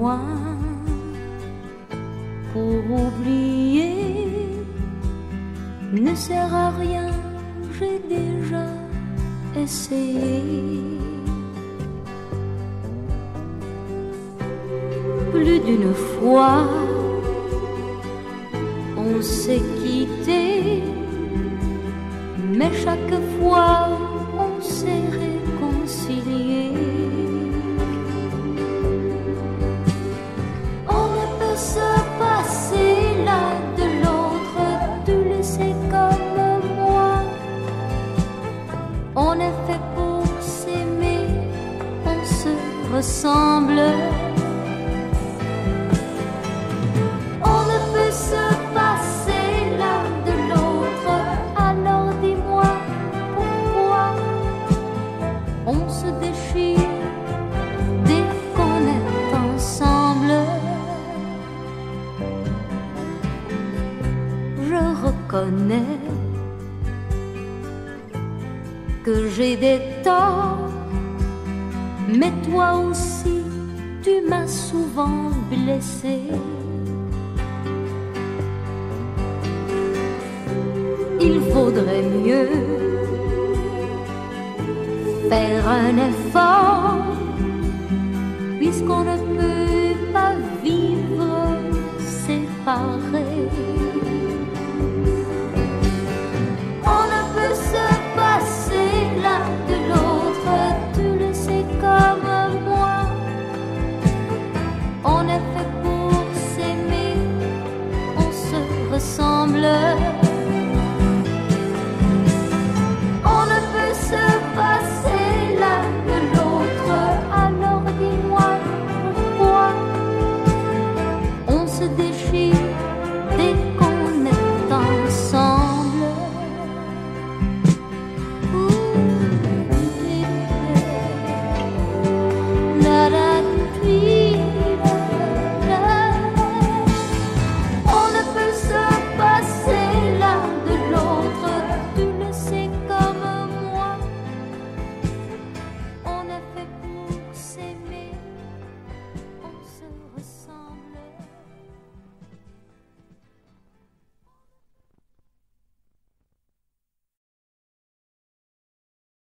moi pour oublier ne sert à rien, j'ai déjà essayé. Plus d'une fois, on s'est quitté, mais chaque fois ressemble. On ne peut se passer l'un de l'autre, alors dis-moi pourquoi on se déchire dès qu'on est ensemble. Je reconnais que j'ai des torts, mais toi aussi, tu m'as souvent blessé. Il vaudrait mieux faire un effort, puisqu'on ne peut that I